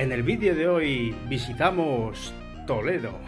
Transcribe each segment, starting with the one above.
En el vídeo de hoy visitamos Toledo.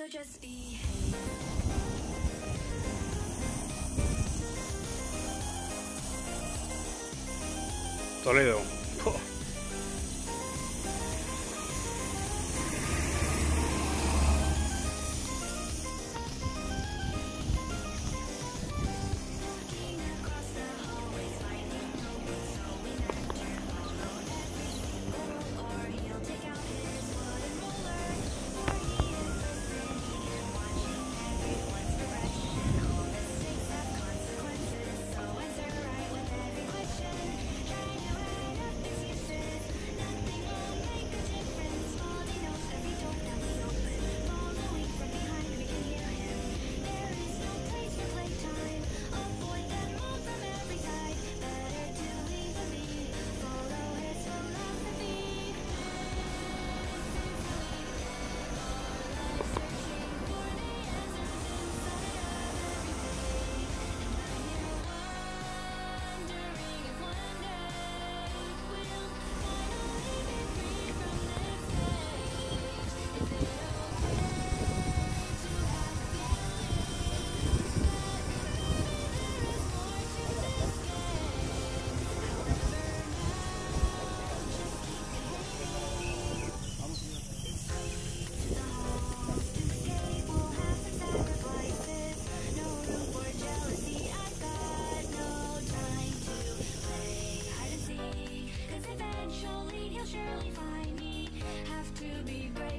So just be. Toledo. be great.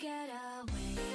get away.